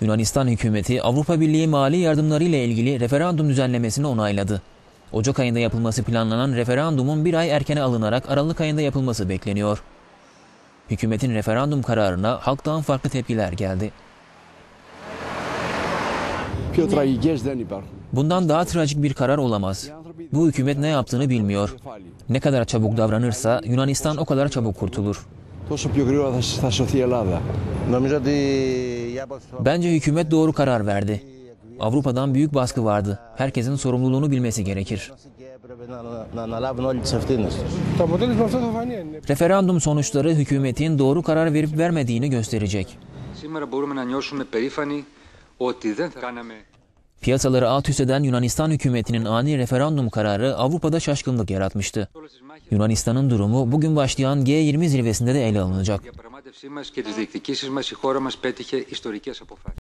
Yunanistan hükümeti Avrupa Birliği mali yardımları ile ilgili referandum düzenlemesini onayladı. Ocak ayında yapılması planlanan referandumun bir ay erkene alınarak Aralık ayında yapılması bekleniyor. Hükümetin referandum kararına halktan farklı tepkiler geldi. Πιο τραγικές δεν υπάρχουν. Bundan daha trajik bir karar olamaz. Bu hükümet ne yaptığını bilmiyor. Ne kadar çabuk davranırsa Yunanistan o kadar çabuk kurtulur. Τόσο πιο γρήγορα θα, θα σωθεί η Ελλάδα. Νομίζω ότι η άποψη του Bence hükümet doğru karar verdi. Avrupa'dan büyük baskı vardı. Herkesin sorumluluğunu bilmesi gerekir. Referandum sonuçları hükümetin doğru karar verip vermediğini gösterecek. Piyasaları alt üst eden Yunanistan hükümetinin ani referandum kararı Avrupa'da şaşkınlık yaratmıştı. Yunanistan'ın durumu bugün başlayan G20 zirvesinde de ele alınacak. διαπραγμάτευσή μας και τις διεκδικήσεις μας η χώρα μας πέτυχε ιστορικές αποφάσεις.